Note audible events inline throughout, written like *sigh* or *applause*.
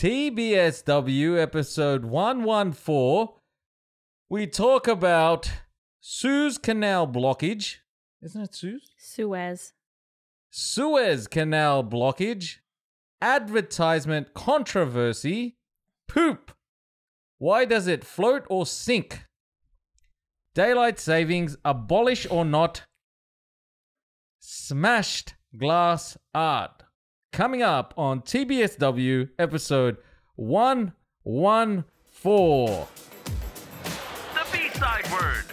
TBSW episode 114. We talk about Suez Canal blockage. Isn't it Suez? Suez. Suez Canal blockage, advertisement controversy, poop. Why does it float or sink? Daylight savings, abolish or not? Smashed glass art. Coming up on TBSW episode 114. The B-side word.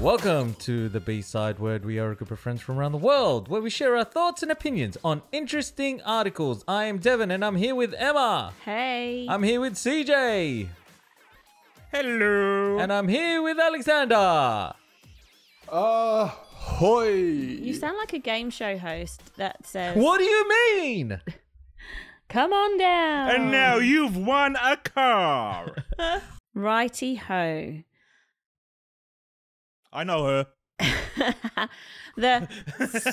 Welcome to the B Side Word. We are a group of friends from around the world where we share our thoughts and opinions on interesting articles. I am Devin and I'm here with Emma. Hey. I'm here with CJ. Hello. And I'm here with Alexander. Ah, Ahoy! you sound like a game show host that says, What do you mean? *laughs* "Come on down." and now you've won a car. *laughs* righty ho. I know her. *laughs* the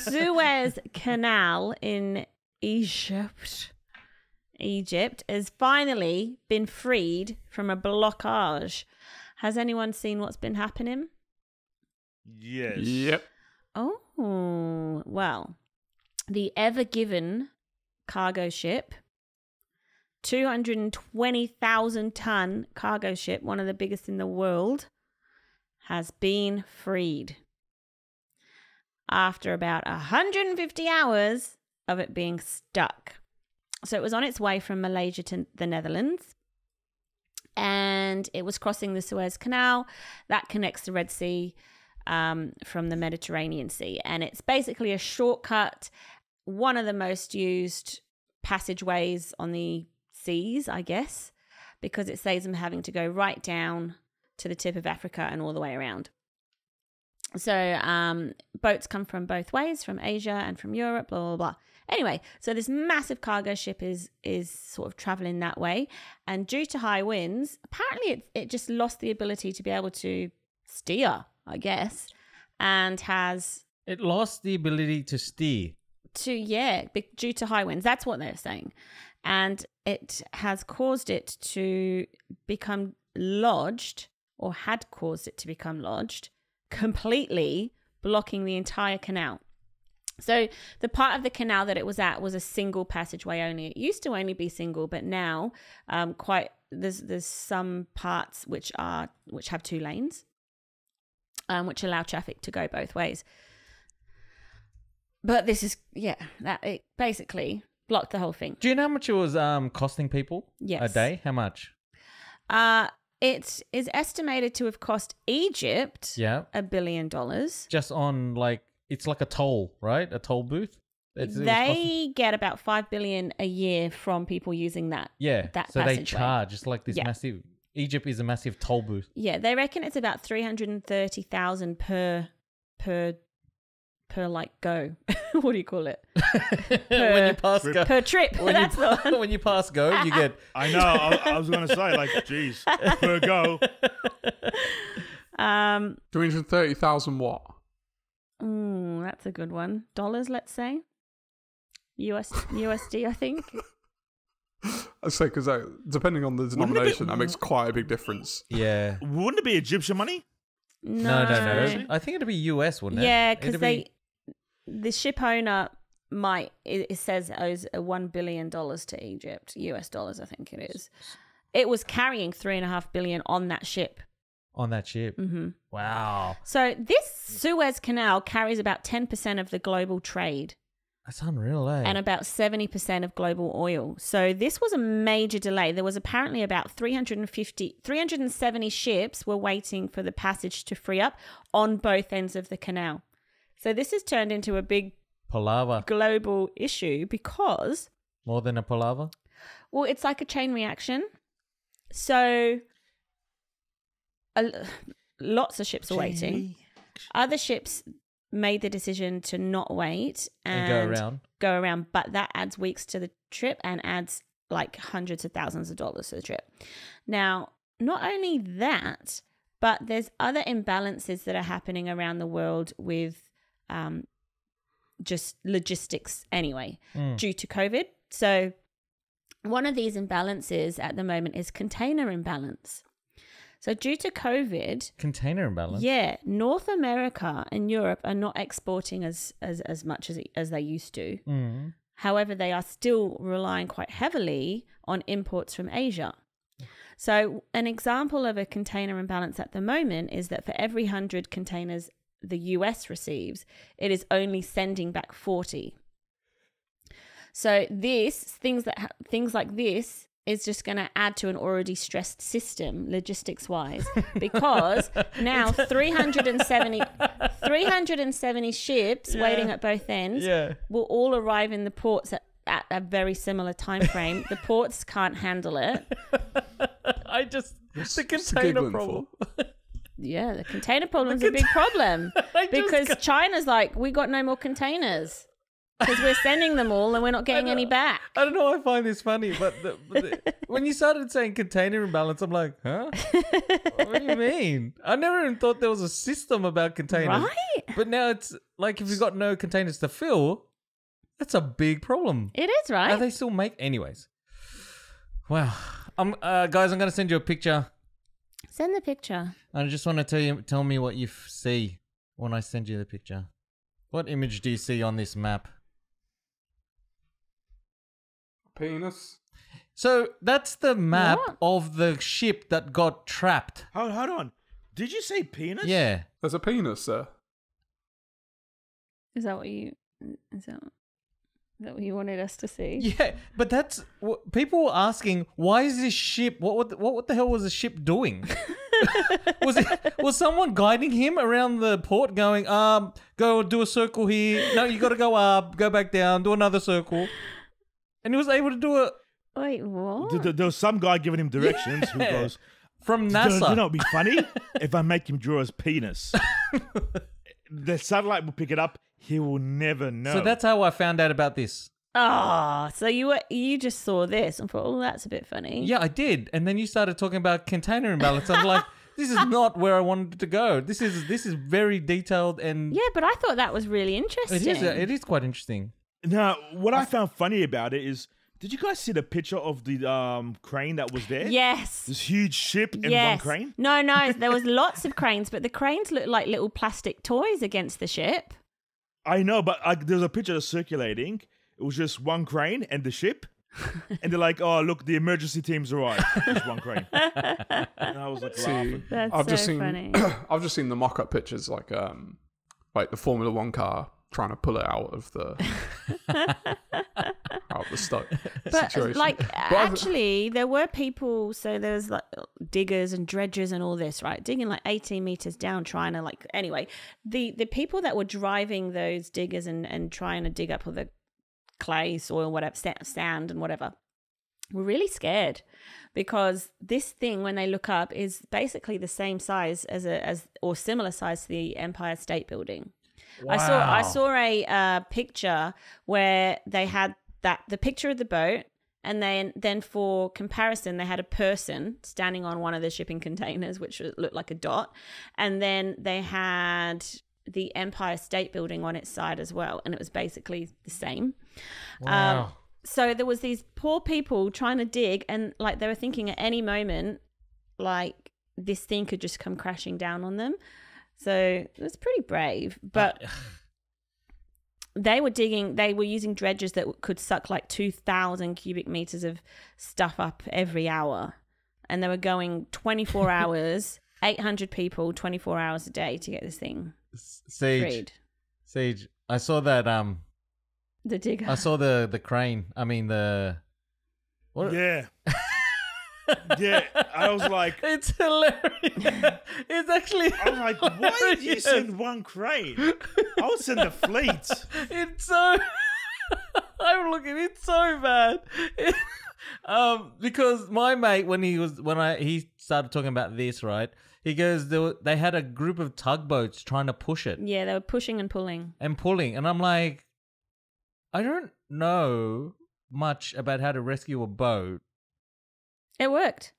Suez Canal in Egypt, Egypt, has finally been freed from a blockage. Has anyone seen what's been happening? Yes. Yep. Oh, well, the Ever Given cargo ship, 220,000 ton cargo ship, one of the biggest in the world, has been freed after about 150 hours of it being stuck. So it was on its way from Malaysia to the Netherlands. And it was crossing the Suez Canal that connects the Red Sea um, from the Mediterranean Sea. And it's basically a shortcut, one of the most used passageways on the seas, I guess, because it saves them having to go right down to the tip of Africa and all the way around. So um, boats come from both ways, from Asia and from Europe, blah blah blah. Anyway, so this massive cargo ship is is sort of traveling that way, and due to high winds, apparently it it just lost the ability to be able to steer, I guess, and has It lost the ability to steer. to yeah due to high winds. That's what they're saying. And it has caused it to become lodged or had caused it to become lodged completely blocking the entire canal. So the part of the canal that it was at was a single passageway only. It used to only be single but now um, quite there's there's some parts which are which have two lanes um, which allow traffic to go both ways but this is yeah, that it basically blocked the whole thing. Do you know how much it was um, costing people Yes. a day? How much? Uh it is estimated to have cost Egypt Yeah. a billion dollars. Just on like, it's like a toll, right? A toll booth? It's, They get about five billion a year from people using that. yeah. that so they charge. It's like this Yeah. massive. Egypt is a massive toll booth. Yeah, they reckon it's about three hundred and thirty thousand per per per like go. *laughs* what do you call it? *laughs* when you pass Trip. go, Per trip. when, That's the you, *laughs* one. when you pass go, you get I know. I, I was going to say, like, jeez, per go. Um, 230,000 what? ooh, that's a good one. Dollars, let's say. US USD, I think. *laughs* I say, because depending on the it be- denomination, that makes quite a big difference. yeah. Wouldn't it be Egyptian money? No, no, no. I think it'd be US, wouldn't it? Yeah, because It'd be- they, the ship owner might it, it says owes one billion dollars to Egypt, US dollars, I think it is. It was carrying three and a half billion on that ship. on that ship. hmm Wow, So this Suez Canal carries about ten percent of the global trade that's unreal, eh? and about seventy percent of global oil. So this was a major delay. There was apparently about 350, 370 ships were waiting for the passage to free up on both ends of the canal. So this has turned into a big palaver, global issue because, more than a palaver. well, it's like a chain reaction. So, a, lots of ships are waiting. Other ships made the decision to not wait And and, go around. Go around, but that adds weeks to the trip and adds like hundreds of thousands of dollars to the trip. Now, not only that, but there's other imbalances that are happening around the world with um, just logistics anyway Mm. due to COVID. So one of these imbalances at the moment is container imbalance. So, due to COVID, Container imbalance. yeah, North America and Europe are not exporting as as, as much as as they used to. Mm. However, they are still relying quite heavily on imports from Asia. So, an example of a container imbalance at the moment is that for every 100 containers the US receives, it is only sending back 40. So, this things that things like this is just going to add to an already stressed system logistics wise *laughs* because now 370 *laughs* 370 ships waiting at both ends Yeah. will all arrive in the ports at, at a very similar time frame. the *laughs* ports can't handle it. I just the what's the container giggling problem. Yeah, the container problem's a big problem because got- China's like, we got no more containers because we're sending them all and we're not getting any back. I don't know. why I find this funny, but, the, but the, *laughs* when you started saying container imbalance, I'm like, huh? what do you mean? *laughs* I never even thought there was a system about containers. Right? But now it's like if you've got no containers to fill, that's a big problem. It is Are right. they still make anyways? Wow. Um, uh, guys, I'm gonna send you a picture. Send the picture. I just want to tell you, tell me what you f- see when I send you the picture. What image do you see on this map? Penis. So that's the map What? of the ship that got trapped. Hold, hold on. Did you say penis? Yeah. There's a penis there. Is that what you? Is that? Is that what you wanted us to see? *laughs* Yeah, but that's what people were asking. Why is this ship? What what what, what the hell was the ship doing? *laughs* was it was someone guiding him around the port, going, um, go do a circle here. No, you got to go up, go back down, do another circle, and he was able to do it Wait, what? Th- th- There was some guy giving him directions who Yeah. goes, from "Do you NASA. do you know it'd be funny *laughs* if I make him draw his penis? *laughs* the satellite will pick it up. He will never know. So that's how I found out about this. Oh, so you were you just saw this and thought, oh, that's a bit funny. Yeah, I did, and then you started talking about container imbalance. I'm like, *laughs* this is not where I wanted to go. This is this is very detailed and Yeah, but I thought that was really interesting. it is uh, it is quite interesting. Now, what I found funny about it is, did you guys see the picture of the um, crane that was there? Yes. This huge ship and one crane? No, no, there was *laughs* lots of cranes, but the cranes looked like little plastic toys against the ship. I know, but I, there's a picture that's circulating. It was just one crane and the ship. and they're like, oh, look, the emergency team's arrived. Just one crane. and I was like See, laughing. That's I've just so seen funny. *clears throat* I've just seen the mock-up pictures, like um, like the Formula One car trying to pull it out of the *laughs* out of the stuck But situation. like But I've- actually, there were people. So there was like diggers and dredgers and all this, right? Digging like eighteen meters down, trying to like. Anyway, the the people that were driving those diggers and and trying to dig up all the clay, soil, whatever, sand and whatever, were really scared because this thing, when they look up, is basically the same size as a as or similar size to the Empire State Building. I saw I saw a uh, picture where they had that the picture of the boat, and then then for comparison, they had a person standing on one of the shipping containers, which looked like a dot, and then they had the Empire State Building on its side as well, and it was basically the same. Wow. Um, so there was these poor people trying to dig, and like they were thinking at any moment, like this thing could just come crashing down on them. So it was pretty brave, but *laughs* they were digging. They were using dredges that could suck like two thousand cubic meters of stuff up every hour, and they were going twenty four *laughs* hours, eight hundred people, twenty four hours a day to get this thing Sage, freed. Sage. I saw that. Um, The digger. I saw the the crane. I mean the. What? Yeah. *laughs* yeah. I was like, *laughs* It's hilarious. it's actually. I was like, why did you hilarious. send one crane? I would send a fleet. *laughs* It's so. *laughs* I'm looking. It's so bad. um, because my mate, when he was when I he started talking about this, right? He goes, they, were, they had a group of tugboats trying to push it yeah, they were pushing and pulling. and pulling, and I'm like, I don't know much about how to rescue a boat. It worked.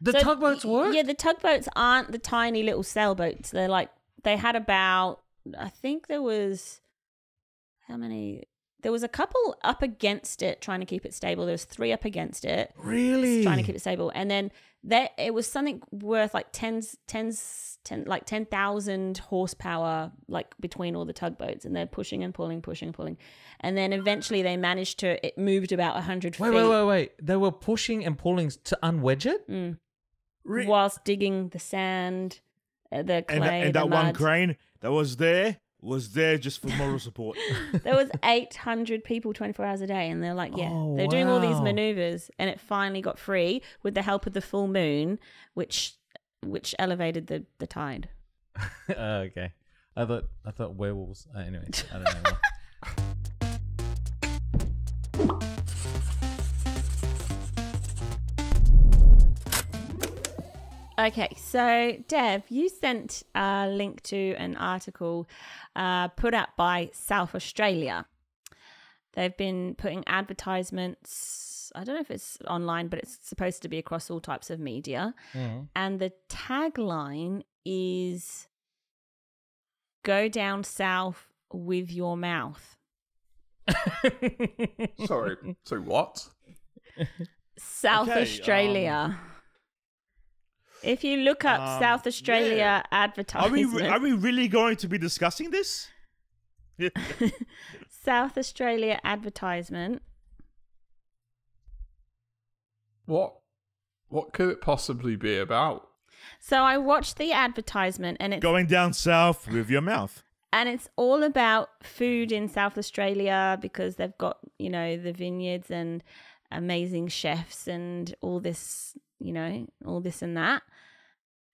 The So, tugboats work. Yeah, the tugboats aren't the tiny little sailboats. They're like they had about I think there was how many there was a couple up against it trying to keep it stable. There was three up against it Really? trying to keep it stable, and then there it was something worth like tens, tens, ten, like ten thousand horsepower, like between all the tugboats, and they're pushing and pulling, pushing and pulling, and then eventually they managed to. It moved about hundred Wait, feet wait, wait, wait. They were pushing and pulling to unwedge it? Mm. Re- whilst digging the sand, uh, the clay, And, that- and the that one crane that was there was there just for moral support. *laughs* there was 800 people 24 hours a day and they're like yeah Oh, they're doing all these maneuvers and it finally got free with the help of the full moon which which elevated the the tide Oh, *laughs* *laughs* okay. I thought I thought werewolves. Uh, anyway, I don't know. Okay so dev you sent a link to an article uh, put out by south australia they've been putting advertisements i don't know if it's online but it's supposed to be across all types of media Mhm. and the tagline is go down south with your mouth *laughs* Sorry. So what? south Okay, australia if you look up um, south australia yeah. Are advertisement we are we really going to be discussing this? *laughs* south australia advertisement What? What could it possibly be about? so i watched the advertisement and it's Going down south with your mouth. and it's all about food in South Australia because they've got you know the vineyards and amazing chefs and all this you know all this and that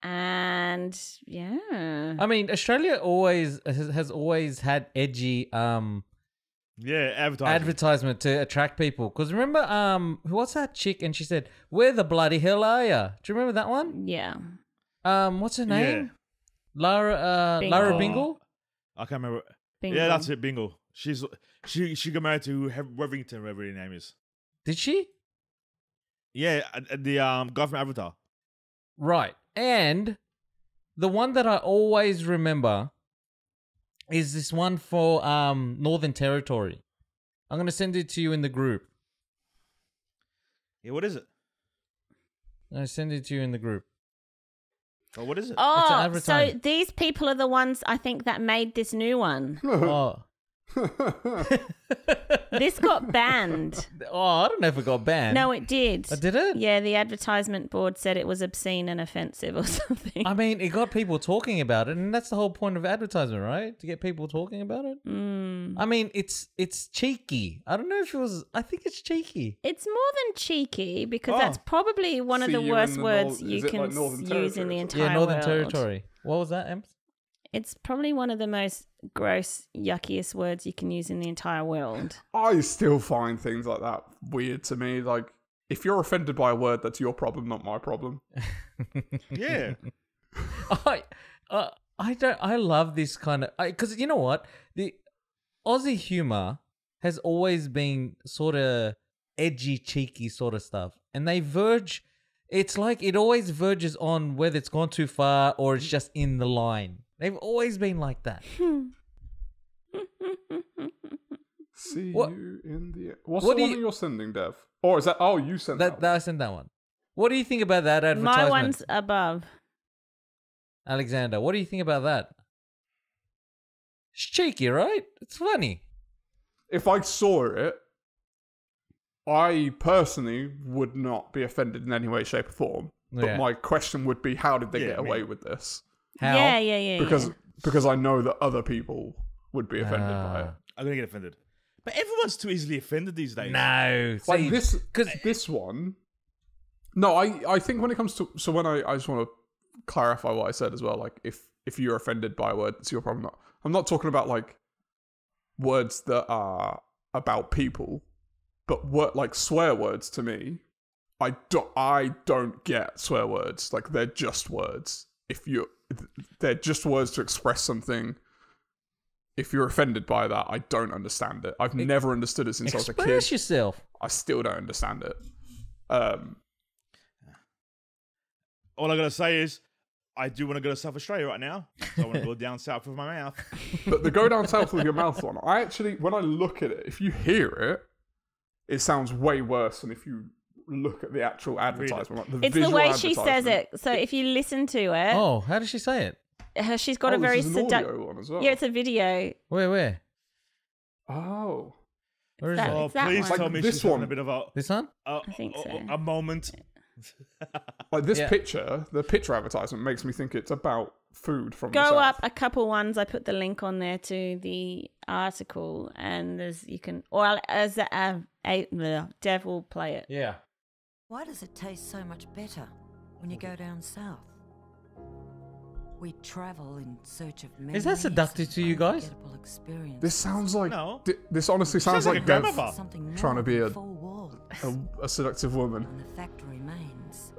and yeah I mean, Australia always has, has always had edgy um Yeah, advertising. advertisement to attract people. Because remember, um, what's that chick? And she said, "Where the bloody hell are you?" Do you remember that one? yeah Um, what's her name? Yeah. Lara. Uh, Bingle. Lara Oh. Bingle. I can't remember. bingo. Yeah, that's it. bingle She's she she got married to Hev- Wevington, whatever her name is. Did she? Yeah, uh, uh, the um guy from Avatar. Right. And the one that I always remember is this one for um Northern Territory. I'm gonna send it to you in the group. Yeah, what is it? I send it to you in the group. Oh, what is it? oh so these people are the ones i think that made this new one *laughs* Oh. *laughs* this got banned oh, I don't know if it got banned. no it did Uh, did it? yeah the advertisement board said it was obscene and offensive or *laughs* something I mean, it got people talking about it, and that's the whole point of advertisement, right? To get people talking about it. Mm. I mean, it's it's cheeky. I don't know if it was. I think it's cheeky. It's more than cheeky because Oh. that's probably one of the worst the words Nor- you can like use in the entire yeah, Northern world. Territory. What was that, Emps? It's probably one of the most gross, yuckiest words you can use in the entire world. I still find things like that weird to me. Like, if you're offended by a word, that's your problem, not my problem. *laughs* yeah. *laughs* I, uh, I don't. I love this kind of because you know what the Aussie humor has always been sort of edgy, cheeky sort of stuff, and they verge. It's like it always verges on whether it's gone too far or it's just in the line. They've always been like that. *laughs* See What- you in the. What's what the one you... you're sending, Dev? Or is that? Oh, you sent that. That, that I sent that one. What do you think about that advertisement, My one's above. Alexander? What do you think about that? It's cheeky, right? It's funny. if I saw it, I personally would not be offended in any way, shape, or form. But Yeah. my question would be, how did they Yeah, get I mean- away with this? How? Yeah, yeah, yeah. Because yeah. because I know that other people would be offended by it. Ah. I'm gonna get offended. But everyone's too easily offended these days. No, Like see, this, 'cause- this one. No, I I think when it comes to so when I I just want to clarify what I said as well. Like if if you're offended by a word, it's your problem. Not I'm not talking about like words that are about people, but what like swear words to me. I don't I don't get swear words. Like they're just words. If you they're just words to express something. If you're offended by that, I don't understand it. I've never understood it since I was a kid. express yourself. I still don't understand it. Um, All I gotta say is, I do want to go to South Australia right now. So I want to go down south with my mouth. *laughs* But the go down south with your mouth on, I actually, when I look at it, if you hear it, it sounds way worse than if you look at the actual advertisement. Like the It's the way she says it. So if you listen to it, Oh, how does she say it? her, she's got Oh, a very this is an seductive. one as well. Yeah, it's a video. Where, where? oh, Where is that- it? Oh, please one. tell Like me this she's having one. a bit of a, This one? a, I think so. a moment. *laughs* like this Yeah. picture, the picture advertisement makes me think it's about food from Go south. up a couple ones. I put the link on there to the article, and there's you can or as a, a, a the Dev will play it. Yeah. Why does it taste so much better when you go down south? We travel in search of memories. that seductive to you guys? This sounds like No. thi- this honestly sounds Sounds like, like Dev. Something trying to be a- a, a seductive woman. and the fact remains.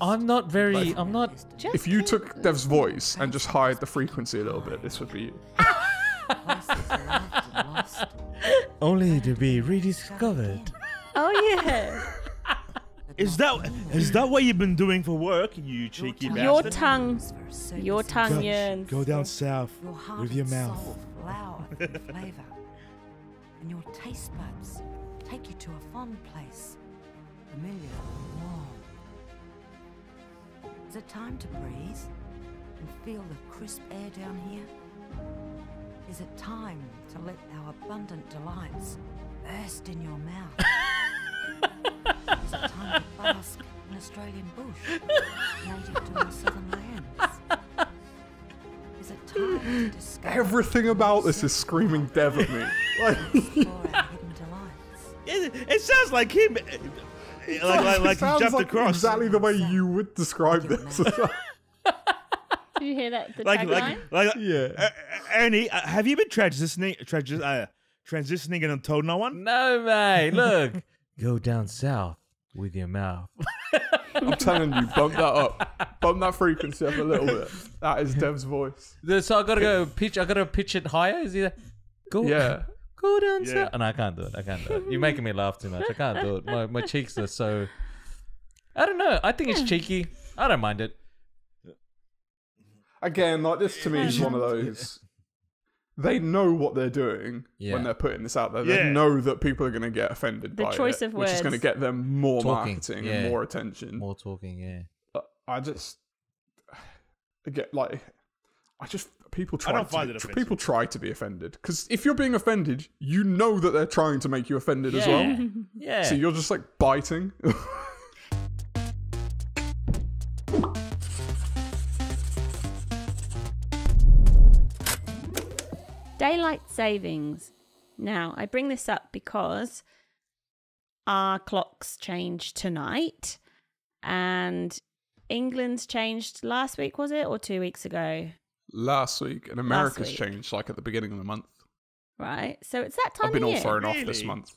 I'm not very. is I'm not. yesterday. If you took Dev's voice and just hired the frequency a little bit, this would be you. *laughs* Places loved and lost. *laughs* Only to be rediscovered. Oh yeah, But Is not that always. is that what you've been doing for work, you cheeky Your bastard? tongue- yearns for a certain your tongue sensation. yearns. Go down south Your heart with your and mouth. soul flower with flavour, and your taste buds take you to a fond place, familiar and warm. Is it time to breathe and feel the crisp air down here? Is it time to let our abundant delights burst in your mouth? *laughs* Is it time to bask in Australian bush, native to our southern lands? Is it time to discover *laughs* Everything about this is screaming Dev at me. Like, *laughs* explore our hidden delights? It, it sounds like him. uh, Like like, like it he sounds jumped like across. exactly the way you would describe this. *laughs* did you hear that? The Like tagline. like like yeah. uh, uh, Ernie, uh, have you been transitioning transi- uh, transitioning and told no one? No, mate. Look. Go down south with your mouth. *laughs* I'm telling you, bump that up. Bump that frequency up a little bit. That is Dev's voice. So I gotta go pitch. I gotta pitch it higher. Is he? Go. Yeah. Go down Yeah. south. And I can't do it. I can't do it. You're making me laugh too much. I can't do it. My my cheeks are so. I don't know. I think it's cheeky. I don't mind it. Again, like this to me is one of those. They know what they're doing Yeah. when they're putting this out there. Yeah. They know that people are going to get offended The by choice it, of which is going to get them more Talking, marketing yeah. and more attention. More talking. Yeah. But I just *sighs* I get like I just people try don't to find be, it people try to be offended because if you're being offended, you know that they're trying to make you offended as well. Yeah. Yeah. So you're just like biting. *laughs* Daylight savings. Now, I bring this up because our clocks change tonight and England's changed last week, was it? Or two weeks ago? Last week, and America's week. changed like at the beginning of the month. Right. So it's that time I've been of all year. thrown off this month.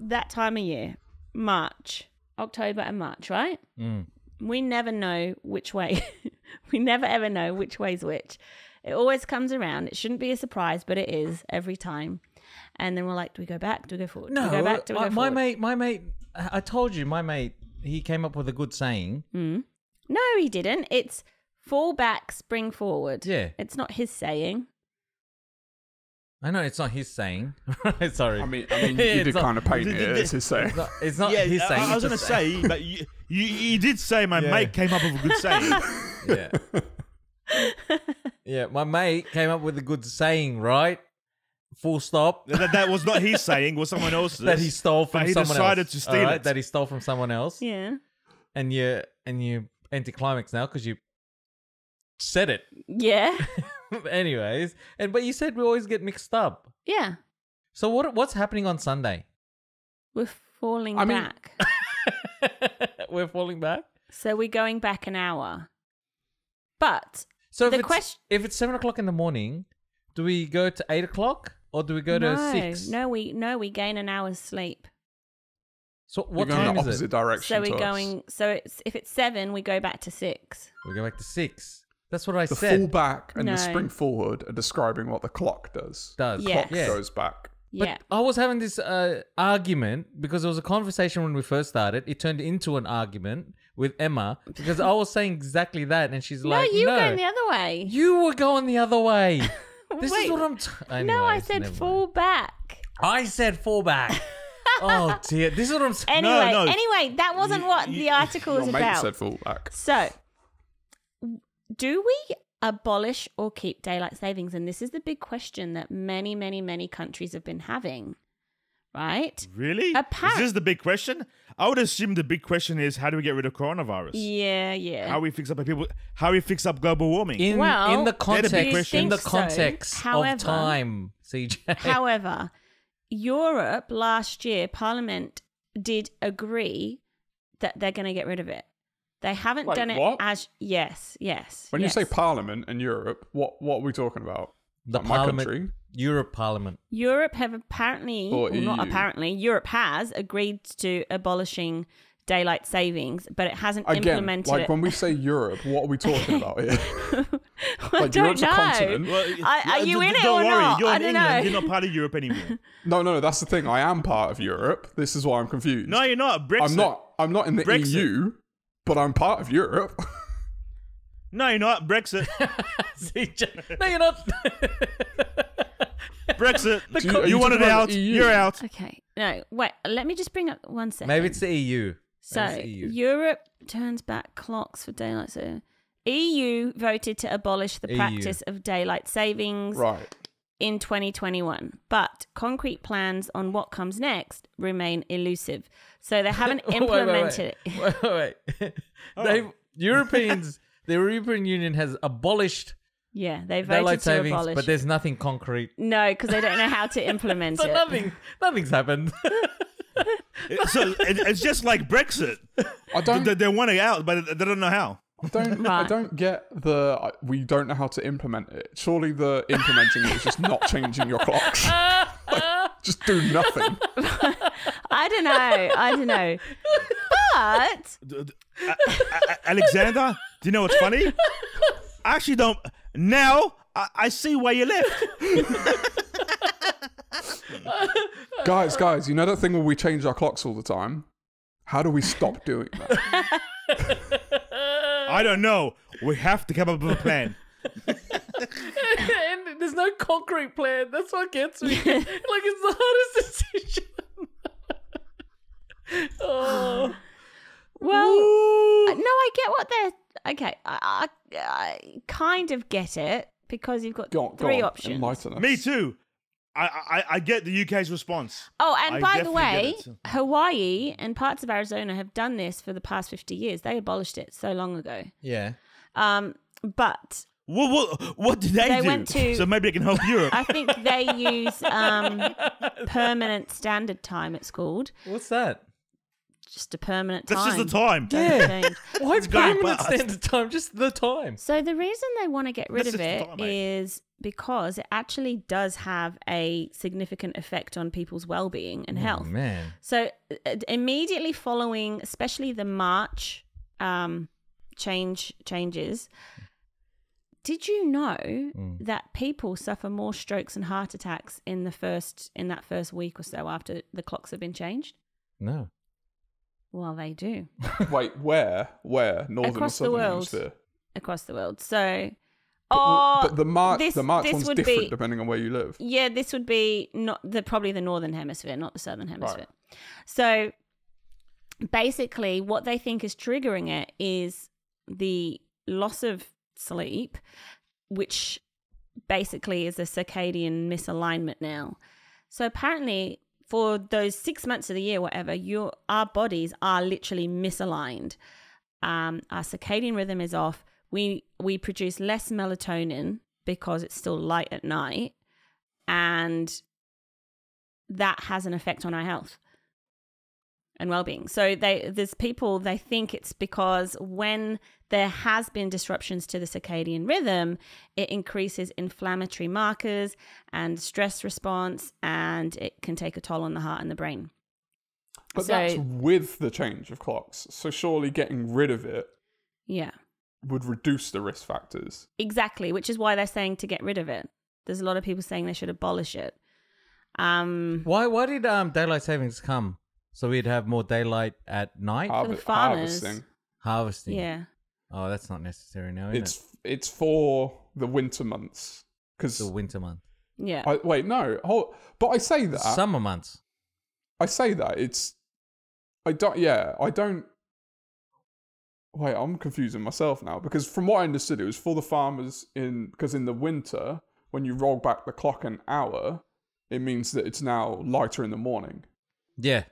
That time of year. March. October and March, right? Mm. We never know which way. *laughs* we never ever know which way's which. It always comes around. It shouldn't be a surprise, but it is every time. And then we're like, do we go back? Do we go forward? No, do we go back? Do we my, go my forward? mate, my mate. I told you, my mate. He came up with a good saying. Mm. No, he didn't. It's fall back, spring forward. Yeah. It's not his saying. I know it's not his saying. *laughs* Sorry. I mean, I mean, *laughs* It's you did not- kind of paint Did- *laughs* it as his saying. It's not, it's not yeah, his I- saying. I, was gonna say, but you, you you did say my Yeah. mate came up with a good saying. Yeah. Yeah, my mate came up with a good saying, right? Full stop. that, that was not his *laughs* saying, was someone else's. That he stole from But he someone decided else. to steal alright? it. That he stole from someone else. Yeah. And you and you anticlimax now because you said it. Yeah. *laughs* Anyways, and but you said we always get mixed up. yeah. So what what's happening on Sunday? We're falling I mean- back. *laughs* We're falling back. So we're going back an hour. But So if The it's, quest- if it's seven o'clock in the morning, do we go to eight o'clock or do we go to six? no, we no, we gain an hour's sleep. So You're what going time the is opposite it? direction. So we're us. going. So it's if it's seven, we go back to six. We go back to six. That's what I The said. fall back and No. the spring forward are describing what the clock does. Does Yeah. Clock yeah. goes back. But yeah. I was having this uh, argument because it was a conversation when we first started. It turned into an argument with Emma because I was saying exactly that, and she's no, like, you "No, were going the other way. you were going the other way." *laughs* This Wait. is what I'm. T- no, I said never fall mind. back. I said fall back. *laughs* oh dear, this is what I'm. saying. Anyway, no. anyway, that wasn't what the article Your was mate about. said fall back. So, do we abolish or keep daylight savings? And this is the big question that many, many, many countries have been having, right? Really? Apparent- Is this the big question? I would assume the big question is how do we get rid of coronavirus? Yeah, yeah. How we fix up people? How we fix up global warming? In Well, in the context, in the Think so. context However- of time, CJ. However, *laughs* Europe last year, Parliament did agree that they're going to get rid of it. They haven't Wait, done it what? as yes, yes. When yes. you say Parliament and Europe, what what are we talking about? the Like my country? Europe Parliament. Europe have apparently, Or well, not apparently, Europe has agreed to abolishing daylight savings, but it hasn't Again, implemented like it. when we say *laughs* Europe, what are we talking about here? *laughs* I like don't Europe's know. a continent. Well, I- are you in it don't or worry, not? You're I in don't England. know. You're not part of Europe anymore. *laughs* No, no, no. That's the thing. I am part of Europe. This is why I'm confused. no, you're not. Brexit. I'm not. I'm not in the Brexit. EU, but I'm part of Europe. No, you're not. Brexit. CJ. No, you're not. Brexit. Do you- are you you wanted out. You're out. Okay, no, wait. Let me just bring up one second. Maybe it's the EU. So the EU. Europe turns back clocks for daylight saving. EU voted to abolish the EU. practice of daylight savings right. in 2021, but concrete plans on what comes next remain elusive. So they haven't *laughs* Wait, wait, wait. implemented it. Wait, wait, wait. *laughs* Oh. They Europeans, the European Union has abolished Yeah, they voted daylight to savings, abolish. but there's nothing concrete. no, because they don't know how to *laughs* implement So it. nothing, nothing's happened. So it, it's just like Brexit. I don't. They, they want it out, but they don't know how. I don't. I Right. don't get the. I- We don't know how to implement it. Surely the implementing it is just not changing your clocks. Like, *laughs* *laughs* just do nothing. I don't know. I don't know. But D- d- A- A- A- Alexander, do you know what's funny? I actually don't. Now I, I see where you left. *laughs* guys, guys, you know that thing where we change our clocks all the time? How do we stop doing that? I don't know. We have to come up with a plan. *laughs* and there's no concrete plan. That's what gets me. like it's the hardest decision. *laughs* oh. well, no, I get what they're. Okay, I, I, I kind of get it because you've got Go on, go three on, options. Enlighten us. Me too. I, I I get the UK's response. Oh, and I by the way. Hawaii and parts of Arizona have done this for the past 50 years. They abolished it so long ago. Yeah. Um, but What what, what did they, They do? went to- so maybe it can help Europe. *laughs* I think they use um, *laughs* permanent standard time, it's called. What's that? Just a permanent time. That's just the time. Doesn't Yeah. change. *laughs* Why It's going permanent past. standard time? Just the time. So the reason they want to get rid That's of just it fine, mate. is because it actually does have a significant effect on people's well-being and health. Oh, man. So uh, immediately following, especially the March um, change changes, did you know Mm. that people suffer more strokes and heart attacks in the first in that first week or so after the clocks have been changed? No. Well, they do *laughs* Wait, where? Where? Northern Across or the southern world. hemisphere? across the world. So, But, oh, but the March, this- the March one's would different be- depending on where you live. Yeah, this would be not the probably the northern hemisphere, not the southern hemisphere. So basically what they think is triggering it is the loss of sleep, which basically is a circadian misalignment now. So apparently for those six months of the year, whatever, your our bodies are literally misaligned. Um, our circadian rhythm is off. We we produce less melatonin because it's still light at night, and that has an effect on our health and well-being. So they there's people they think it's because when there has been disruptions to the circadian rhythm, it increases inflammatory markers and stress response and it can take a toll on the heart and the brain. But So- that's with the change of clocks. So surely getting rid of it Yeah. would reduce the risk factors. Exactly, which is why they're saying to get rid of it. There's a lot of people saying they should abolish it. Um Why? Why did um daylight savings come? So we'd have more daylight at night. Harve- farmers. harvesting. Harvesting. Yeah. Oh, that's not necessary now, is It's it's for the winter months because The winter month. Yeah. I wait no hold, but I say that Summer months. I say that it's I don't yeah I don't wait I'm confusing myself now because from what I understood it was for the farmers in because in the winter when you roll back the clock an hour it means that it's now lighter in the morning Yeah.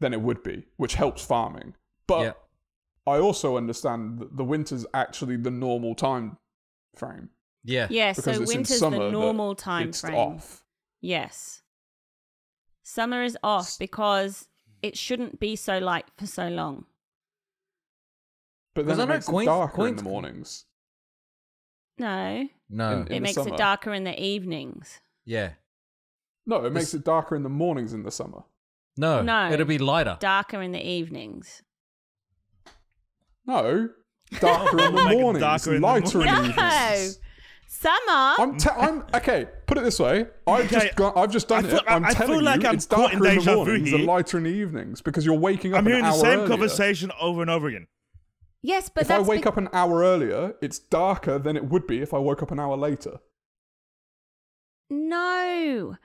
Than it would be which helps farming but yeah. I also understand that the winter's actually the normal time frame Yeah. yeah. because So it's in winter's summer the normal time it's frame. off Yes. Summer is off because it shouldn't be so light for so long. But then I it makes it Queens- darker in the mornings No, No. In- it makes summer. it darker in the evenings. yeah. no it makes it darker in the mornings in the summer No. No. It'll be lighter. Darker in the evenings. No, darker in the *laughs* Make it mornings, darker in the lighter in the mornings. No, evenings. summer. I'm, te- I'm okay. Put it this way: I've Okay, just got, I've just done I feel- it. I'm I- I feel telling like you, I'm it's caught in darker in the deja vu mornings and here. lighter in the evenings because you're waking up. I'm an hearing the hour same earlier. conversation over and over again. yes, but If I that's wake be- up an hour earlier, it's darker than it would be if I woke up an hour later. no,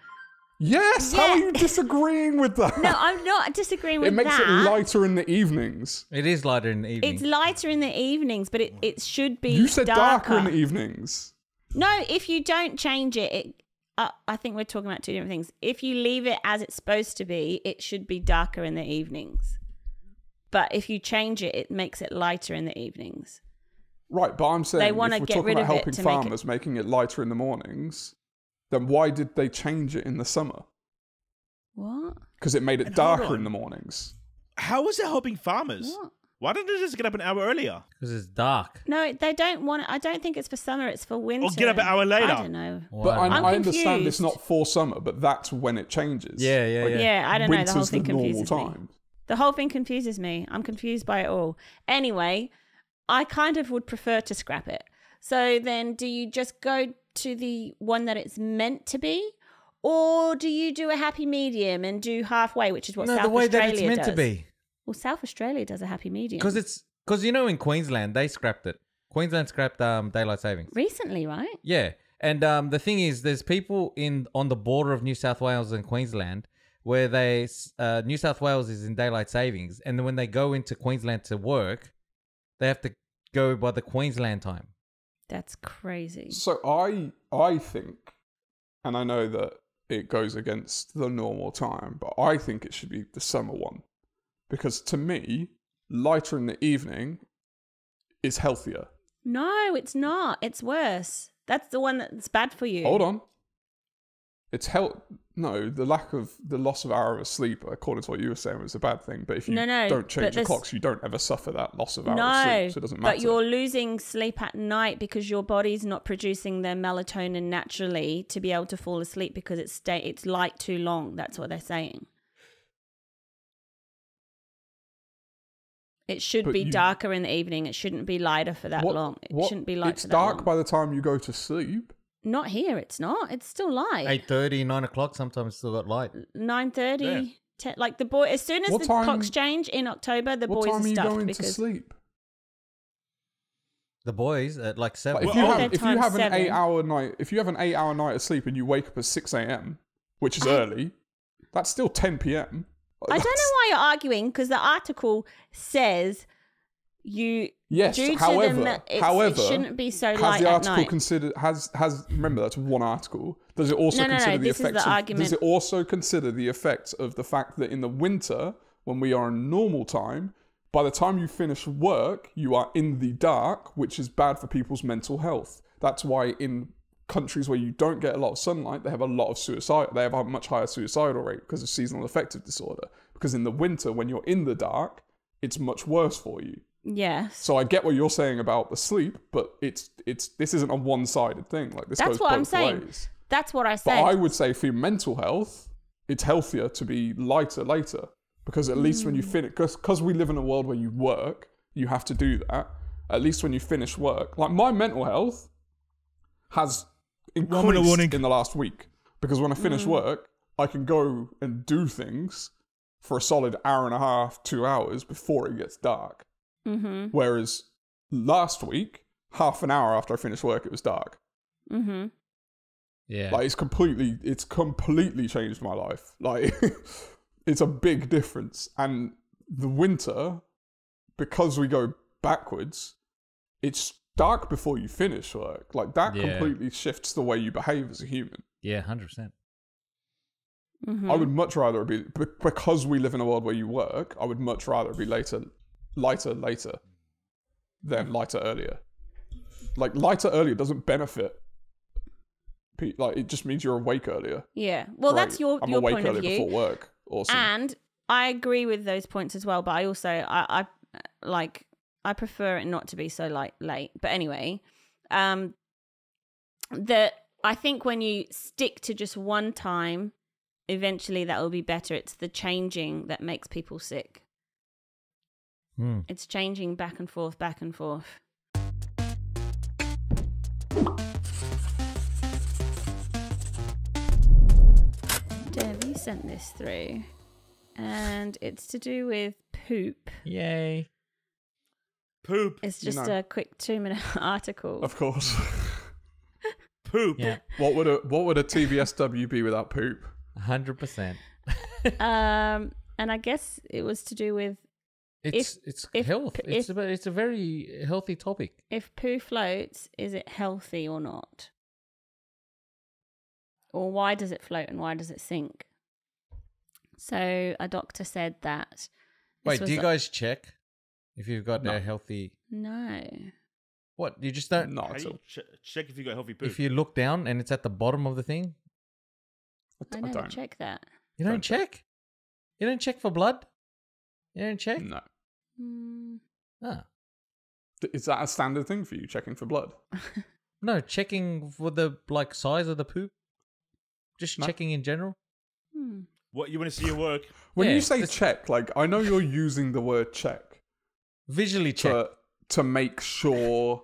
Yes. How are you disagreeing with that? no. I'm not disagreeing with that. it makes that. it lighter in the evenings. It is lighter in the evenings. It's lighter in the evenings, but it, it should be. You said darker, darker in the evenings. No, if you don't change it, it uh, I think we're talking about two different things. If you leave it as it's supposed to be, it should be darker in the evenings. But if you change it, it makes it lighter in the evenings. Right, but I'm saying if wanna we're get talking rid about of it helping to make it- farmers, making it lighter in the mornings, then why did they change it in the summer? What? Because it made it And darker in the mornings. How was it helping farmers? What? Why didn't they just get up an hour earlier? Because it's dark. No, they don't want it. I don't think it's for summer. It's for winter. Or get up an hour later. I don't know. But I, Why? I'm I understand it's not for summer, but that's when it changes. Yeah, yeah, yeah. Yeah, I don't know. The whole winter's thing the normal confuses me. time. The whole thing confuses me. I'm confused by it all. Anyway, I kind of would prefer to scrap it. So then, do you just go to the one that it's meant to be? Or do you do a happy medium and do halfway, which is what no, South the way Australia that it's meant does? to be. Well, South Australia does a happy medium. Because it's because you know in Queensland they scrapped it. Queensland scrapped um, daylight savings. recently, right? Yeah, and um, the thing is, there's people in on the border of New South Wales and Queensland where they uh, New South Wales is in daylight savings, and then when they go into Queensland to work, they have to go by the Queensland time. That's crazy. So I I think, and I know that it goes against the normal time, but I think it should be the summer one. Because to me, lighter in the evening is healthier. No, it's not. It's worse. That's the one that's bad for you. Hold on. It's health. No, the lack of the loss of hour of sleep, according to what you were saying, was a bad thing. But if you No, no, don't change your this- clocks, you don't ever suffer that loss of hour of No, sleep. So it doesn't matter. but you're losing sleep at night because your body's not producing their melatonin naturally to be able to fall asleep because it's stay it's light too long. That's what they're saying. It should But be you- darker in the evening. It shouldn't be lighter for that What- long. It what- shouldn't be light It's dark long. by the time you go to sleep. Not here. It's not. It's still light. 8.30, 9 o'clock, sometimes still got light. Nine thirty. Yeah. Ten, like the boy. As soon as What the time- clocks change in October, the what boys time are are you stuffed going to because sleep? The boys at like 7. Like, if you oh, have if you bedtime's have an seven. eight hour night if you have an eight hour night of sleep and you wake up at six a.m., which is I- early, that's still ten p.m. I don't know why you're arguing because the article says you Yes, however, the me- it's, however, it shouldn't be so has light the article considered has has remember that's one article. Does it also No, no, no, consider the is the effects? of, argument. Does it also consider the effects of the fact that in the winter, when we are in normal time, by the time you finish work, you are in the dark, which is bad for people's mental health. That's why in countries where you don't get a lot of sunlight, they have a lot of suicide. They have a much higher suicidal rate because of seasonal affective disorder. Because in the winter, when you're in the dark, it's much worse for you. Yes, So I get what you're saying about the sleep, but it's it's this isn't a one-sided thing. Like this that's goes what both I'm saying. ways. That's what I say. But. I would say for your mental health, it's healthier to be lighter later because at least Mm. when you finish, because we live in a world where you work, you have to do that. At least when you finish work, like my mental health has minute increased warning. in the last week because when I finish Mm. work, I can go and do things for a solid hour and a half, two hours before it gets dark. Mm-hmm. Whereas last week, half an hour after I finished work, it was dark. Mm-hmm. Yeah. Like it's completely, it's completely changed my life. Like *laughs* it's a big difference. And the winter, because we go backwards, it's dark before you finish work. Like that Yeah. completely shifts the way you behave as a human. yeah, hundred percent. Mm-hmm. I would much rather it be be- because we live in a world where you work. I would much rather it be later, lighter later, than lighter earlier. Like lighter earlier doesn't benefit. Like it just means you're awake earlier. Yeah. Well, that's your I'm your awake point of earlier view. before work. Awesome. And I agree with those points as well, but I also I, I like I prefer it not to be so light late. But anyway, um that I think when you stick to just one time, eventually that will be better. It's the changing that makes people sick. Hmm. It's changing back and forth, back and forth. Dev, you sent this through, and it's to do with poop. Yay. Poop. It's You just know. a quick two-minute *laughs* article. of course. *laughs* Poop. Yeah. what would a what would a TBSW be without poop? hundred percent. Um, and I guess it was to do with It's it's if- health. it's a, it's a very healthy topic. if poo floats, is it healthy or not? Or why does it float and why does it sink? So a doctor said that. Wait, do you a- guys check if you've got No. a healthy? No. What you just don't? Not How do you ch- check if you got healthy poop? If you look down and it's at the bottom of the thing, I I never don't. check that. you don't Don't check. check. You don't check for blood. You don't check. No. Hmm. Ah. Is that a standard thing for you, checking for blood? *laughs* No, checking for the like size of the poop. Just No. checking in general. Hmm. what you want to see your work? When Yeah, you say it's- check, like I know you're using the word check Visually check. to to make sure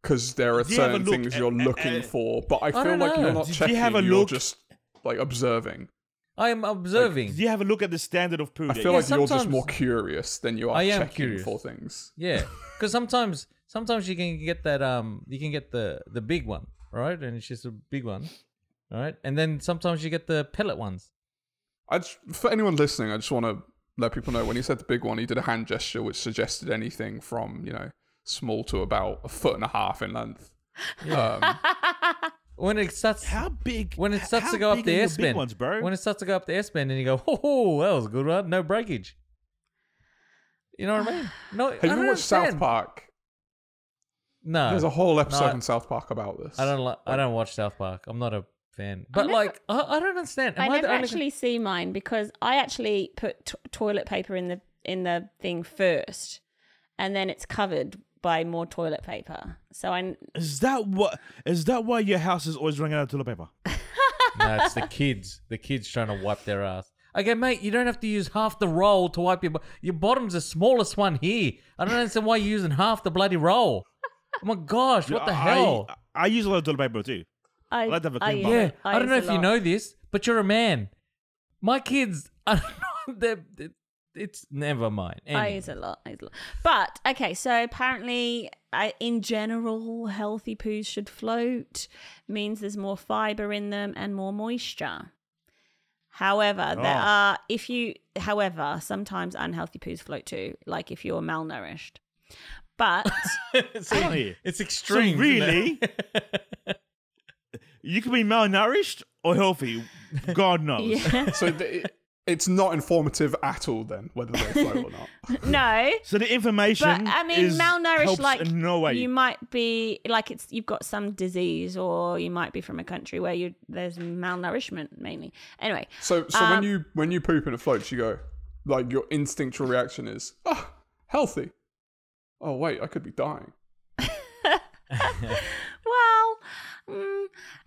because there are Do you have a certain look things at- you're at- looking at- for, but I feel don't like know. you're not Did you checking. have a you're look- just like observing. I am observing. Do you have a look at the standard of poo? I feel you- like you're just more curious than you are I am checking curious. for things. Yeah, *laughs* because sometimes sometimes you can get that um you can get the the big one right, and it's just a big one, all right, and then sometimes you get the pellet ones. I just, for anyone listening, I just want to let people know when he said the big one, he did a hand gesture which suggested anything from you know small to about a foot and a half in length. Um, *laughs* When it starts How big? when it starts to go up the are S bend, ones, bro. when it starts to go up the S bend, and you go, oh, that was a good one, no breakage. You know what I mean? *sighs* No, I have you don't ever watched South. Park? No, There's a whole episode I- in South Park about this. I don't. Li- I don't watch South Park. I'm not a fan. But never- like, I, I don't understand. Am I I, never the only actually see mine because I actually put t- toilet paper in the in the thing first, and then it's covered by more toilet paper. So I Is that what? Is that why your house is always running out of toilet paper? *laughs* No, it's the kids. The kids trying to wipe their ass. Okay, mate, you don't have to use half the roll to wipe your bo- your bottom's the smallest one here. I don't understand why you're using half the bloody roll. Oh my gosh, what the I, hell? I, I use a lot of toilet paper too. I, like to have a I clean use bum. yeah, it. I, don't know if a you know this, but you're a man. My kids, *laughs* I don't know. They're, they it's never mind. I Anyway. use a lot. I use a lot. But okay, so apparently, I, in general, healthy poos should float. Means there's more fiber in them and more moisture. However, there Oh. are if you, however, sometimes unhealthy poos float too. Like if you're malnourished. But *laughs* See, Funny. it's So extreme. really, *laughs* you can be malnourished or healthy. God *laughs* knows. yeah, So th- it, it's not informative at all then whether they float or not. *laughs* no. So the information. But I mean, is, malnourished, like in no way. you might be like it's you've got some disease, or you might be from a country where you there's malnourishment mainly. Anyway, So so Um, when you when you poop and it floats, you go like your instinctual reaction is ah healthy. Oh wait, I could be dying. *laughs* well, mm,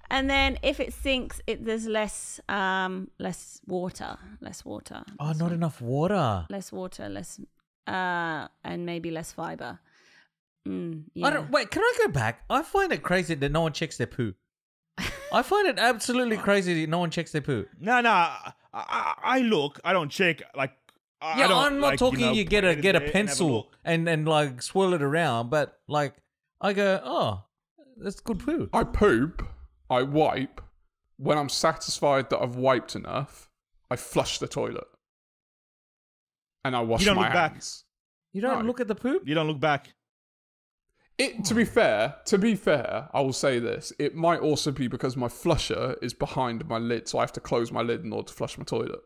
and then if it sinks, it there's less um less water, less water, oh, not enough water. less water, less uh, and maybe less fiber. Mm, yeah. I don't wait. Can I go back? I find it crazy that no one checks their poo. I *laughs* find it absolutely crazy that no one checks their poo. No, no. I, I, I look. I don't check like I, I Yeah, don't, I'm not like, talking. You, know, get a get a there and pencil look. and and like swirl it around, but like I go, oh, that's good poo. I poop, I wipe. When I'm satisfied that I've wiped enough, I flush the toilet. And I wash You don't my look back. hands. You don't No. look at the poop. You don't look back. It to be fair, to be fair, I will say this. It might also be because my flusher is behind my lid, so I have to close my lid in order to flush my toilet.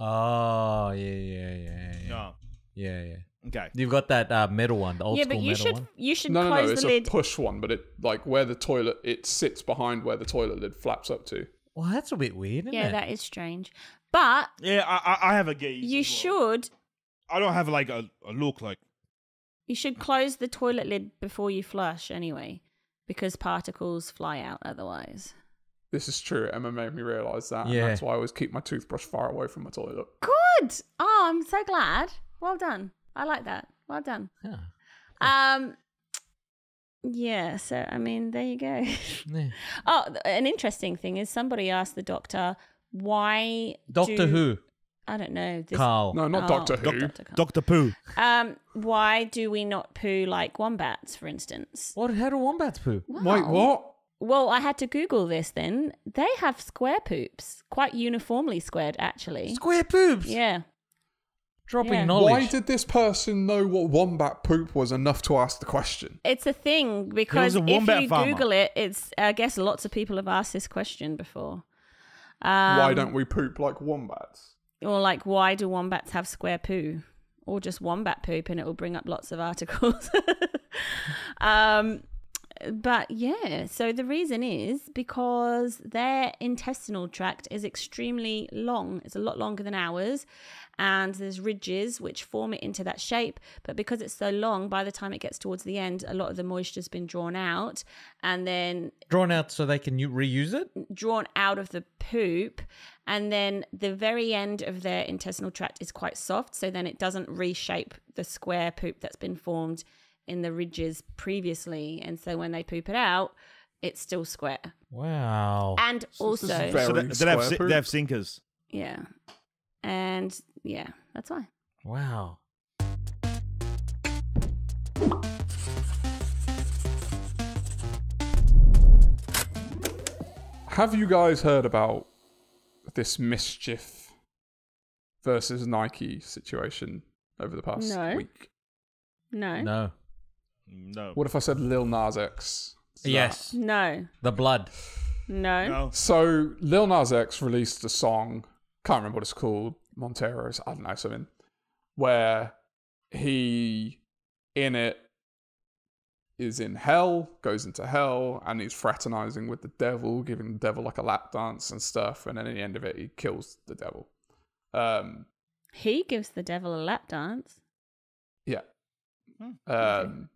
Oh yeah, yeah, yeah, yeah, No. Yeah, yeah. Okay. You've got that uh, metal one, the old yeah, school but you metal should one. you should No, no, close no. It's the a lid. push one, but it like where the toilet it sits behind where the toilet lid flaps up to. Well, that's a bit weird, isn't yeah, it? that is strange. But Yeah, I, I, I have a gaze. you as well. should I don't have like a, a look like. you should close the toilet lid before you flush anyway, because particles fly out otherwise. This is true. Emma made me realise that, and Yeah. that's why I always keep my toothbrush far away from my toilet. Good. Oh, I'm so glad. Well done. I like that. Well done. Yeah. Um. Yeah. So I mean, there you go. Yeah. *laughs* oh, an interesting thing is somebody asked the doctor why. Doctor do- Who, I don't know. This, Carl. No, not Oh, Doctor Who. Dr. Doctor Pooh. Um, why do we not poo like wombats, for instance? What? How do wombats poo? Wait, what? Well, I had to Google this. Then they have square poops, quite uniformly squared, actually. Square poops. Yeah. Dropping Yeah. knowledge. Why did this person know what wombat poop was enough to ask the question? It's a thing because a if you farmer. Google it, it's. I guess lots of people have asked this question before. Why Um, don't we poop like wombats? Or like, why do wombats have square poo? Or just wombat poop, and it will bring up lots of articles. *laughs* um, but yeah, so the reason is because their intestinal tract is extremely long. It's a lot longer than ours. And there's ridges which form it into that shape. But because it's so long, by the time it gets towards the end, a lot of the moisture's been drawn out. And then Drawn out so they can reuse it. drawn out of the poop and then the very end of their intestinal tract is quite soft so then it doesn't reshape the square poop that's been formed in the ridges previously and so when they poop it out it's still square Wow. and this also So they, they, have, square si- poop. they have sinkers. yeah and yeah that's why Wow. Have you guys heard about this mischief versus Nike situation over the past No. week? no no, No. No. What if I said Lil Nas X? Is Yes. no The blood. no No. So Lil Nas X released a song, can't remember what it's called, Montero's, I don't know, something, where he in it is in hell, goes into hell, and he's fraternizing with the devil, giving the devil like a lap dance and stuff, and then at the end of it he kills the devil. Um he gives the devil a lap dance yeah. Hmm, Um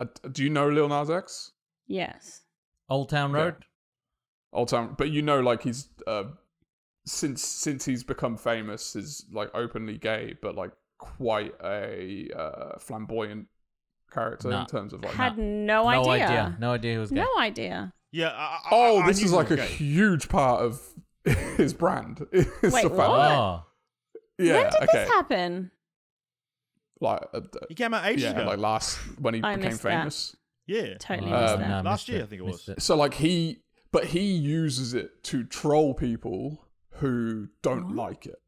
uh, do you know Lil Nas X? yes Old Town Okay. Road. Old Town, but you know, like he's uh, since since he's become famous, is like openly gay, but like quite a uh, flamboyant character Nah. in terms of like. had no, No idea. idea. No idea who was gay. no idea Yeah. I, I, oh, I, I this is like a gay. huge part of *laughs* his brand. *laughs* is the Wait, fact what? that- Oh. Yeah, when did okay. this happen Like, uh, He came out ages yeah, ago. like last when he I became missed that. famous. yeah. totally Oh, missed Um, that no, Last missed year, it, I think it was. missed it. So like he, but he uses it to troll people who don't What? like it.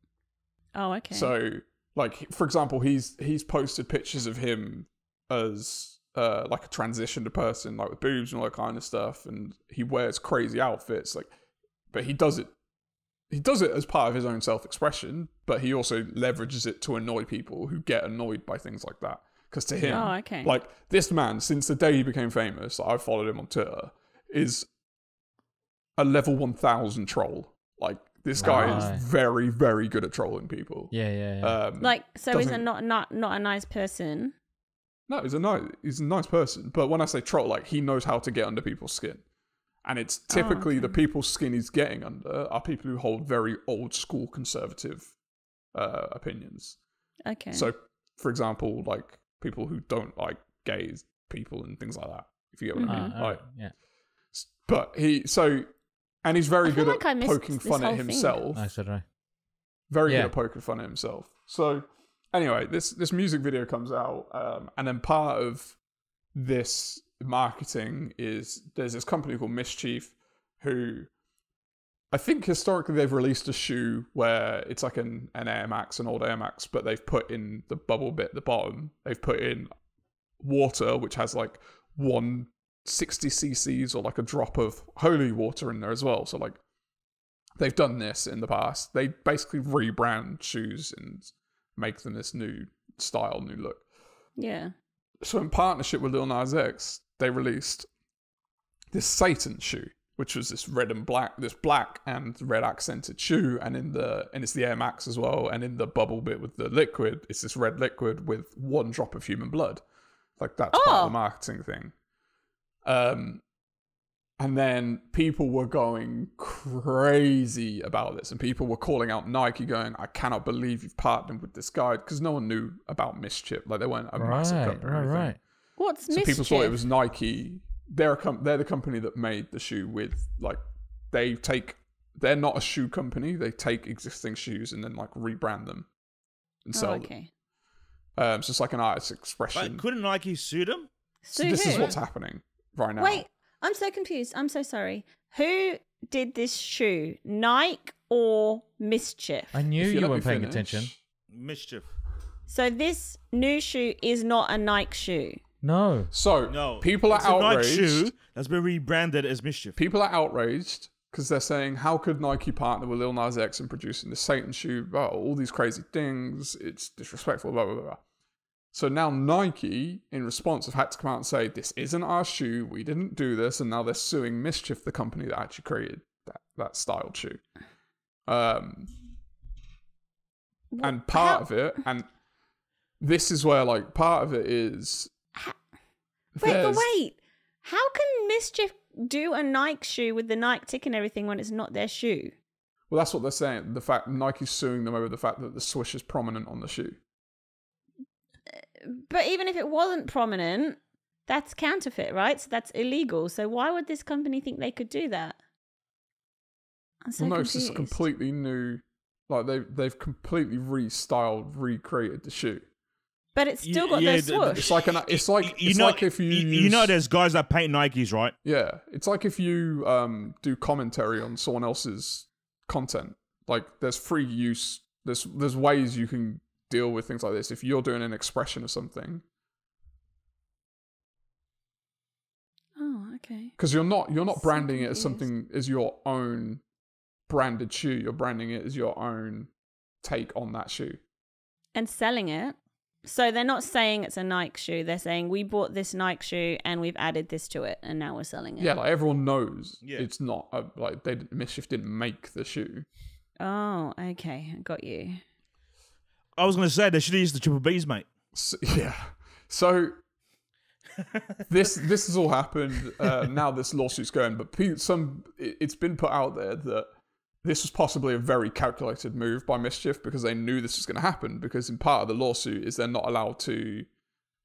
oh okay So, like for example, he's he's posted pictures of him as uh, like a transitioned person, like with boobs and all that kind of stuff, and he wears crazy outfits. Like, but he does it. He does it as part of his own self-expression, but he also leverages it to annoy people who get annoyed by things like that. Because to him, Oh, okay. like this man, since the day he became famous, I followed him on Twitter, is a level one thousand troll. Like this guy Right. is very, very good at trolling people. Yeah, yeah, yeah. Um, Like, so is a doesn't- not not not a nice person? no, he's a nice, he's a nice person. But when I say troll, like he knows how to get under people's skin, and it's typically the people's skin he's getting under are people who hold very old school conservative uh, opinions. Okay. So, for example, like people who don't like gays people and things like that. If you get what I Uh, mean, uh, like, yeah. but he so, and he's very good like at poking fun at whole thing. himself. I said right. Very Yeah. good at poking fun at himself. So anyway, this this music video comes out, um, and then part of this marketing is there's this company called Mischief who I think historically they've released a shoe where it's like an, an Air Max, an old Air Max, but they've put in the bubble bit at the bottom, they've put in water, which has like 160 cc's or like a drop of holy water in there as well. So, like, they've done this in the past. They basically rebrand shoes and make them this new style, new look. Yeah. So, in partnership with Lil Nas X, they released this Satan shoe, which was this red and black, this black and red accented shoe, and in the and it's the Air Max as well, and in the bubble bit with the liquid, it's this red liquid with one drop of human blood, like that's part of Oh. the marketing thing. Um, and then people were going crazy about this, and people were calling out Nike, going, "I cannot believe you've partnered with this guy," because no one knew about Mischief, like they weren't a massive company. right, right. What's So mischief? people thought it was Nike. They're a com- they're the company that made the shoe with like they take they're not a shoe company. They take existing shoes and then like rebrand them and Oh, sell them. okay. Um, so it's like an artist expression. But couldn't Nike sue them? so this is what's happening right now. Wait, I'm so confused. I'm so sorry. Who did this shoe? Nike or Mischief? I knew If you weren't paying finish- attention. Mischief. So this new shoe is not a Nike shoe. No. So No. people are it's a Nike outraged. shoe that's been rebranded as Mischief. People are outraged because they're saying, how could Nike partner with Lil Nas X in producing the Satan shoe? Oh, all these crazy things. It's disrespectful, blah, blah, blah, blah. So now Nike, in response, have had to come out and say, this isn't our shoe. We didn't do this. And now they're suing Mischief, the company that actually created that, that styled shoe. Um, and part How- of it, and this is where, like, part of it is. Wait, but wait. How can Mischief do a Nike shoe with the Nike tick and everything when it's not their shoe? Well, that's what they're saying. The fact Nike's suing them over the fact that the swish is prominent on the shoe. Uh, but even if it wasn't prominent, that's counterfeit, right? So that's illegal. So why would this company think they could do that? I'm so well, no, it's confused. just completely new. Like they've they've completely restyled, recreated the shoe. But it's still Y- got yeah, their the- the- swoosh. It's like an. It's like you it's know, like if you you, use, you know, there's guys that paint Nikes, right? yeah, it's like if you um do commentary on someone else's content. Like there's free use. There's there's ways you can deal with things like this. If you're doing an expression of something, oh, okay. because you're not you're not So branding it as something as your own branded shoe. You're branding it as your own take on that shoe. And selling it. So they're not saying it's a Nike shoe. They're saying we bought this Nike shoe and we've added this to it and now we're selling it. Yeah, like everyone knows Yeah. it's not a, like they didn't- mischief didn't make the shoe. Oh, okay. I got you. I was gonna say they should have used the triple B's, mate. So, yeah. So this this has all happened. Uh, *laughs* now this lawsuit's going, but some it's been put out there that this was possibly a very calculated move by mischief because they knew this was going to happen. Because in part of the lawsuit is they're not allowed to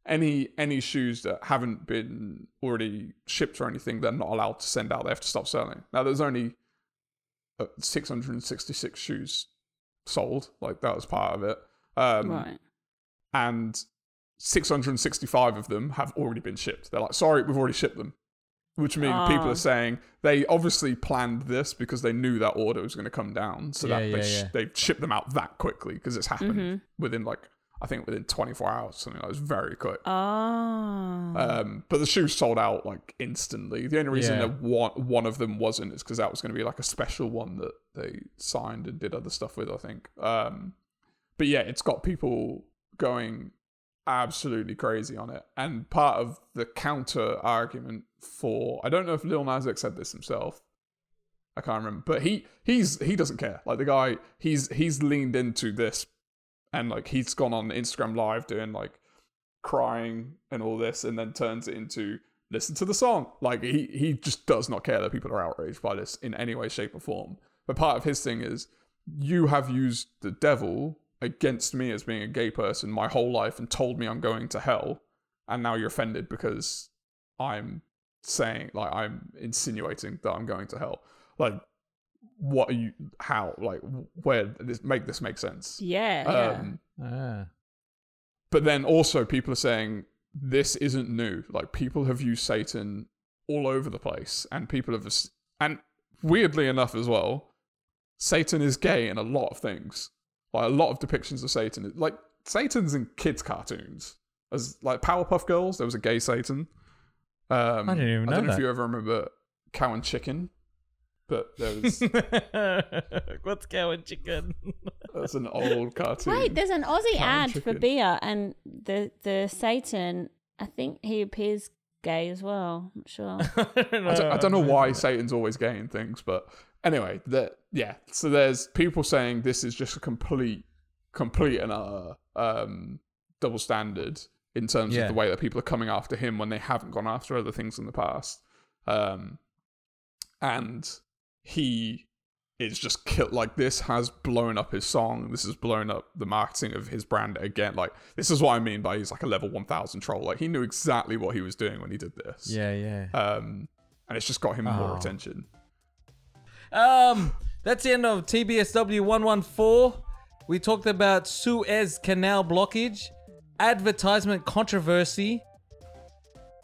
any any shoes that haven't been already shipped or anything. They're not allowed to send out. They have to stop selling. Now there's only uh, 666 shoes sold. Like that was part of it. Um, right. and 665 of them have already been shipped. They're like, sorry, we've already shipped them. Which means people Ah. are saying they obviously planned this because they knew that order was going to come down. So Yeah, that yeah, they, sh- yeah. they shipped them out that quickly because it's happened Mhm. within like, I think within 24 hours, something like that. It was very quick. Oh. Um, but the shoes sold out like instantly. The only reason Yeah. that one one of them wasn't is because that was going to be like a special one that they signed and did other stuff with. I think. Um, but yeah, it's got people going absolutely crazy on it. And part of the counter argument for I don't know if Lil Nas X said this himself. I can't remember, but he he's he doesn't care. Like the guy, he's he's leaned into this, and like he's gone on Instagram Live doing like crying and all this, and then turns it into listen to the song. Like he he just does not care that people are outraged by this in any way, shape, or form. But part of his thing is you have used the devil against me as being a gay person my whole life and told me I'm going to hell, and now you're offended because I'm saying like I'm insinuating that I'm going to hell. Like what are you how like where this make this make sense Yeah. yeah. um Ah. but then also people are saying this isn't new like people have used satan all over the place and people have and weirdly enough as well satan is gay in a lot of things like a lot of depictions of satan like satan's in kids cartoons as like powerpuff girls there was a gay satan um I didn't even i don't know know if you ever remember cow and chicken but there was *laughs* What's going chicken? that's an old cartoon Wait, there's an Aussie Cow ad for beer, and the the Satan. I think he appears gay as well. I'm not sure. *laughs* I don't, I don't know why Satan's always gay in things, but anyway, that yeah. So there's people saying this is just a complete, complete and utter um, double standard in terms Yeah. of the way that people are coming after him when they haven't gone after other things in the past, um, and he is just killed. Like this has blown up his song. This has blown up the marketing of his brand again. Like this is what I mean by he's like a level one thousand troll. Like he knew exactly what he was doing when he did this Yeah, yeah. um, and it's just got him more Oh. attention. Um, that's the end of TBSW 114. We talked about Suez Canal blockage, advertisement controversy,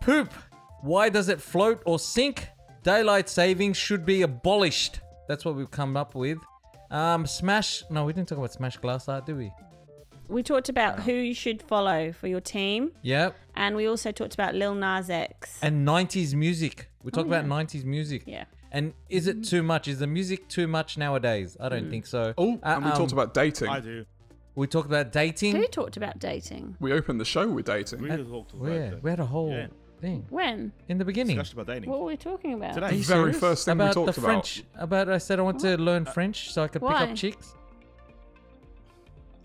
poop. Why does it float or sink? Daylight savings should be abolished. That's what we've come up with. Um, Smash. No, we didn't talk about Smash Glass Art, did we? we talked about who you should follow for your team, Yep. and we also talked about Lil Nas X. And 90s music. We talked Oh, about 90s music. Yeah. And is it too much? Is the music too much nowadays? I don't think so. Oh, Uh, and we um, talked about dating. I do. We talked about dating. Who talked about dating? We opened the show with dating. We talked about Where? that. We had a whole Yeah. thing When? in the beginning. Discussion about dating. What were we talking about? Today. The very serious? first thing we about talked the about. French. About I said I want to learn French so I could pick Why? up chicks.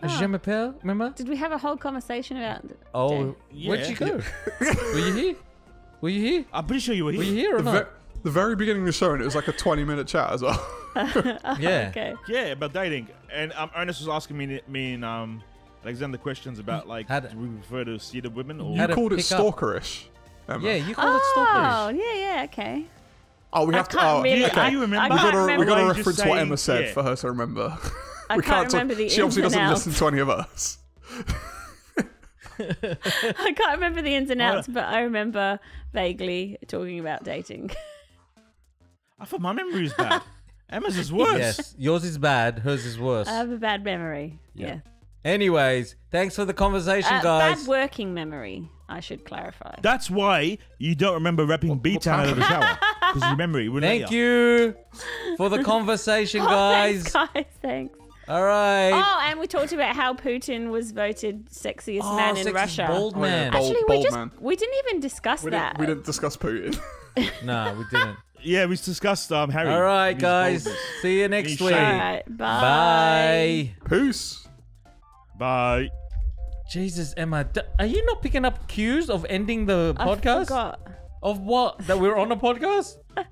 Oh. Je m'appelle, remember? Did we have a whole conversation about? th- Oh, Yeah. where'd you go? *laughs* Were you here? Were you here? I'm pretty sure you were here. Were you here. here or The, not? Ve- the very beginning of the show, and it was like a 20 minute chat as well. *laughs* yeah. *laughs* Okay. Yeah, about dating. And um, Ernest was asking me, me and um, Alexander questions about like, Had- do we prefer to see the women or? you How to called it pick up. stalkerish. Emma. Yeah, you call it stalkerish. Oh, stalkerish. yeah, yeah, okay. Oh, we I have to. can't Oh, really- Yeah, okay. I, you remember? I We we can't gotta, we remember. gotta Why you just reference what say- Emma said yeah. for her to remember. I *laughs* we can't talk- remember the She obviously ins doesn't and listen to any of us. I can't remember the ins and outs, but I remember vaguely talking about dating. I thought my memory was bad. *laughs* Emma's is worse. Yes, yours is bad, hers is worse. I have a bad memory. Yeah. Yeah. Anyways, thanks for the conversation, Uh, guys. bad working memory, I should clarify. That's why you don't remember rapping B-Town out of the shower because your memory. wouldn't let Thank you for the conversation, *laughs* Oh, guys. thanks, guys. Thanks. All right. Oh, and we talked about how Putin was voted sexiest Oh, man in sexiest Russia. bald Oh, yeah, man. bold- Actually, we just man. we didn't even discuss We that. didn't, we didn't discuss Putin. *laughs* No, we didn't. Yeah, we discussed um, Harry. All right, guys. boldness. See you next He's week. All shady. right, bye. Bye. Peace. Bye. Jesus, Emma, are you not picking up cues of ending the I podcast? forgot. Of what? That we're on a podcast? *laughs*